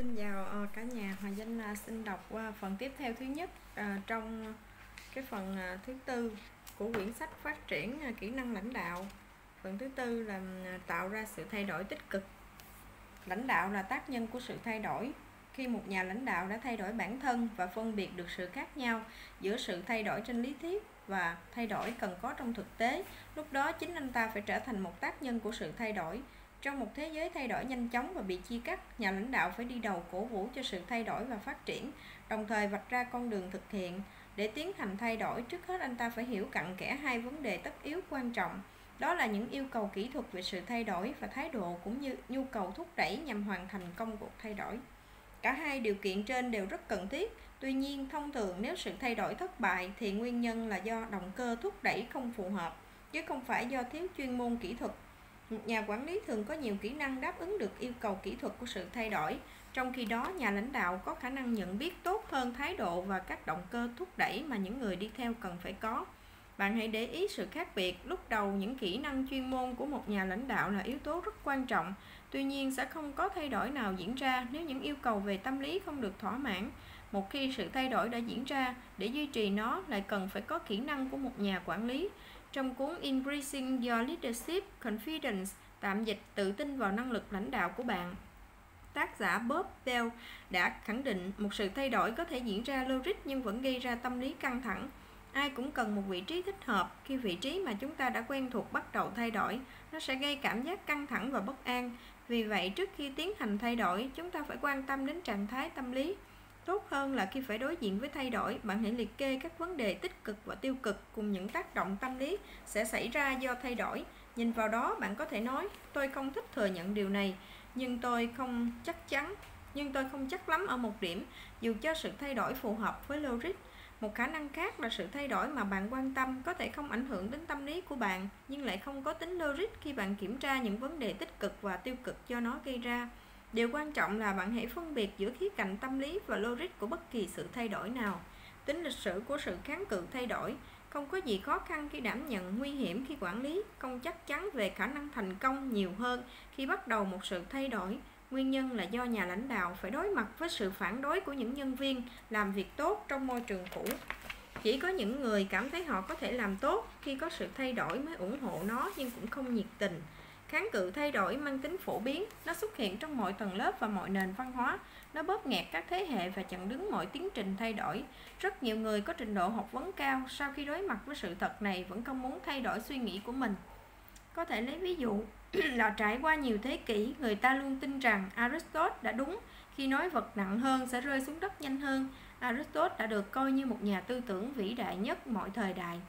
Xin chào ờ, cả nhà, Hòa Danh ờ, xin đọc qua phần tiếp theo thứ nhất trong cái phần thứ tư của quyển sách phát triển kỹ năng lãnh đạo. Phần thứ tư là tạo ra sự thay đổi tích cực. Lãnh đạo là tác nhân của sự thay đổi. Khi một nhà lãnh đạo đã thay đổi bản thân và phân biệt được sự khác nhau giữa sự thay đổi trên lý thuyết và thay đổi cần có trong thực tế, lúc đó chính anh ta phải trở thành một tác nhân của sự thay đổi trong một thế giới thay đổi nhanh chóng và bị chia cắt, nhà lãnh đạo phải đi đầu cổ vũ cho sự thay đổi và phát triển, đồng thời vạch ra con đường thực hiện. Để tiến hành thay đổi, trước hết anh ta phải hiểu cặn kẽ hai vấn đề tất yếu quan trọng. Đó là những yêu cầu kỹ thuật về sự thay đổi và thái độ cũng như nhu cầu thúc đẩy nhằm hoàn thành công cuộc thay đổi. Cả hai điều kiện trên đều rất cần thiết, tuy nhiên thông thường nếu sự thay đổi thất bại thì nguyên nhân là do động cơ thúc đẩy không phù hợp, chứ không phải do thiếu chuyên môn kỹ thuật một nhà quản lý thường có nhiều kỹ năng đáp ứng được yêu cầu kỹ thuật của sự thay đổi, trong khi đó nhà lãnh đạo có khả năng nhận biết tốt hơn thái độ và các động cơ thúc đẩy mà những người đi theo cần phải có. Bạn hãy để ý sự khác biệt, lúc đầu những kỹ năng chuyên môn của một nhà lãnh đạo là yếu tố rất quan trọng, tuy nhiên sẽ không có thay đổi nào diễn ra nếu những yêu cầu về tâm lý không được thỏa mãn. Một khi sự thay đổi đã diễn ra, để duy trì nó lại cần phải có kỹ năng của một nhà quản lý. Trong cuốn Increasing Your Leadership Confidence, tạm dịch tự tin vào năng lực lãnh đạo của bạn, tác giả Bob Bell đã khẳng định một sự thay đổi có thể diễn ra logic nhưng vẫn gây ra tâm lý căng thẳng. Ai cũng cần một vị trí thích hợp. Khi vị trí mà chúng ta đã quen thuộc bắt đầu thay đổi, nó sẽ gây cảm giác căng thẳng và bất an. Vì vậy, trước khi tiến hành thay đổi, chúng ta phải quan tâm đến trạng thái tâm lý. Tốt hơn là khi phải đối diện với thay đổi, bạn hãy liệt kê các vấn đề tích cực và tiêu cực cùng những tác động tâm lý sẽ xảy ra do thay đổi. Nhìn vào đó, bạn có thể nói, tôi không thích thừa nhận điều này, nhưng tôi không chắc chắn, nhưng tôi không chắc lắm ở một điểm, dù cho sự thay đổi phù hợp với logic. Một khả năng khác là sự thay đổi mà bạn quan tâm có thể không ảnh hưởng đến tâm lý của bạn, nhưng lại không có tính logic khi bạn kiểm tra những vấn đề tích cực và tiêu cực do nó gây ra. Điều quan trọng là bạn hãy phân biệt giữa khía cạnh tâm lý và logic của bất kỳ sự thay đổi nào. Tính lịch sử của sự kháng cự thay đổi không có gì khó khăn khi đảm nhận nguy hiểm khi quản lý, không chắc chắn về khả năng thành công nhiều hơn khi bắt đầu một sự thay đổi. Nguyên nhân là do nhà lãnh đạo phải đối mặt với sự phản đối của những nhân viên làm việc tốt trong môi trường cũ. Chỉ có những người cảm thấy họ có thể làm tốt khi có sự thay đổi mới ủng hộ nó nhưng cũng không nhiệt tình. Kháng cự thay đổi mang tính phổ biến, nó xuất hiện trong mọi tầng lớp và mọi nền văn hóa. Nó bóp nghẹt các thế hệ và chặn đứng mọi tiến trình thay đổi. Rất nhiều người có trình độ học vấn cao sau khi đối mặt với sự thật này vẫn không muốn thay đổi suy nghĩ của mình. Có thể lấy ví dụ là trải qua nhiều thế kỷ, người ta luôn tin rằng Aristotle đã đúng khi nói vật nặng hơn sẽ rơi xuống đất nhanh hơn. Aristotle đã được coi như một nhà tư tưởng vĩ đại nhất mọi thời đại.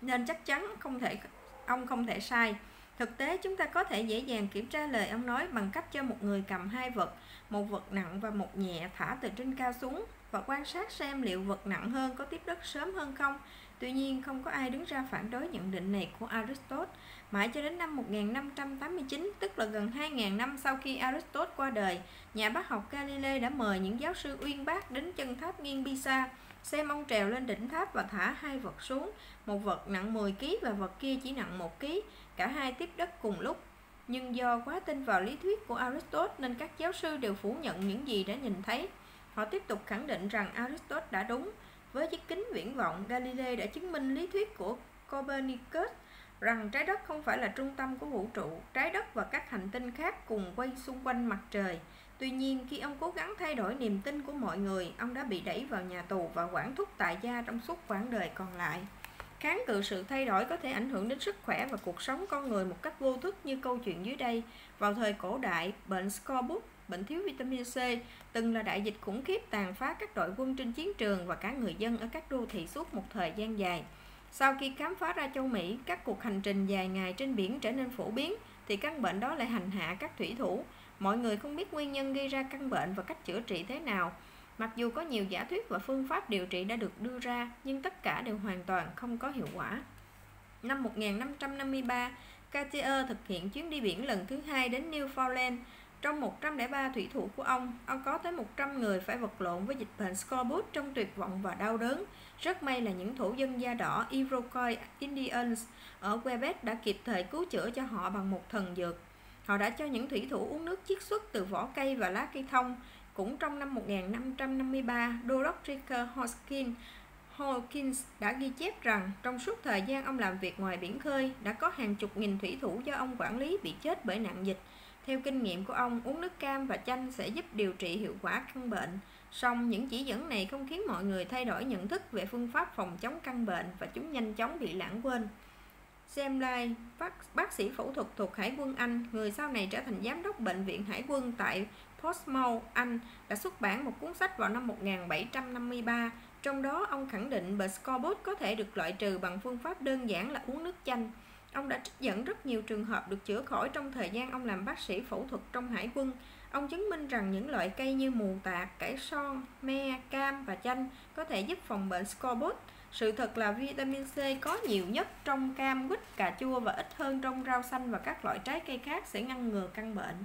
Nên chắc chắn không thể ông không thể sai. Thực tế chúng ta có thể dễ dàng kiểm tra lời ông nói bằng cách cho một người cầm hai vật, một vật nặng và một nhẹ thả từ trên cao xuống và quan sát xem liệu vật nặng hơn có tiếp đất sớm hơn không. Tuy nhiên không có ai đứng ra phản đối nhận định này của Aristotle. Mãi cho đến năm 1589, tức là gần 2.000 năm sau khi Aristotle qua đời, nhà bác học Galilei đã mời những giáo sư uyên bác đến chân tháp nghiêng Pisa xem ông trèo lên đỉnh tháp và thả hai vật xuống, một vật nặng 10 kg và vật kia chỉ nặng 1 kg, cả hai tiếp đất cùng lúc. Nhưng do quá tin vào lý thuyết của Aristotle nên các giáo sư đều phủ nhận những gì đã nhìn thấy. Họ tiếp tục khẳng định rằng Aristotle đã đúng. Với chiếc kính viễn vọng, Galilei đã chứng minh lý thuyết của Copernicus rằng trái đất không phải là trung tâm của vũ trụ, trái đất và các hành tinh khác cùng quay xung quanh mặt trời. Tuy nhiên, khi ông cố gắng thay đổi niềm tin của mọi người, ông đã bị đẩy vào nhà tù và quản thúc tại gia trong suốt quãng đời còn lại. Kháng cự sự thay đổi có thể ảnh hưởng đến sức khỏe và cuộc sống con người một cách vô thức như câu chuyện dưới đây. Vào thời cổ đại, bệnh scorbut, bệnh thiếu vitamin C, từng là đại dịch khủng khiếp tàn phá các đội quân trên chiến trường và cả người dân ở các đô thị suốt một thời gian dài. Sau khi khám phá ra châu Mỹ, các cuộc hành trình dài ngày trên biển trở nên phổ biến, thì căn bệnh đó lại hành hạ các thủy thủ. Mọi người không biết nguyên nhân gây ra căn bệnh và cách chữa trị thế nào. Mặc dù có nhiều giả thuyết và phương pháp điều trị đã được đưa ra, nhưng tất cả đều hoàn toàn không có hiệu quả. Năm 1553, Cartier thực hiện chuyến đi biển lần thứ hai đến Newfoundland. Trong 103 thủy thủ của ông, ông có tới 100 người phải vật lộn với dịch bệnh scorbut trong tuyệt vọng và đau đớn. Rất may là những thổ dân da đỏ Iroquois Indians ở Quebec đã kịp thời cứu chữa cho họ bằng một thần dược. Họ đã cho những thủy thủ uống nước chiết xuất từ vỏ cây và lá cây thông, cũng trong năm 1553, Đô đốc Ricker Hoskins Hawkins đã ghi chép rằng trong suốt thời gian ông làm việc ngoài biển khơi, đã có hàng chục nghìn thủy thủ do ông quản lý bị chết bởi nạn dịch. Theo kinh nghiệm của ông, uống nước cam và chanh sẽ giúp điều trị hiệu quả căn bệnh. Song những chỉ dẫn này không khiến mọi người thay đổi nhận thức về phương pháp phòng chống căn bệnh và chúng nhanh chóng bị lãng quên. Sam Lai, bác, bác sĩ phẫu thuật thuộc Hải quân Anh, người sau này trở thành giám đốc bệnh viện Hải quân tại Portsmouth, Anh, đã xuất bản một cuốn sách vào năm 1753 trong đó, ông khẳng định bệnh scorbut có thể được loại trừ bằng phương pháp đơn giản là uống nước chanh. Ông đã trích dẫn rất nhiều trường hợp được chữa khỏi trong thời gian ông làm bác sĩ phẫu thuật trong hải quân. Ông chứng minh rằng những loại cây như mù tạt, cải son, me, cam và chanh có thể giúp phòng bệnh scorbut. Sự thật là vitamin C có nhiều nhất trong cam, quýt, cà chua và ít hơn trong rau xanh và các loại trái cây khác sẽ ngăn ngừa căn bệnh.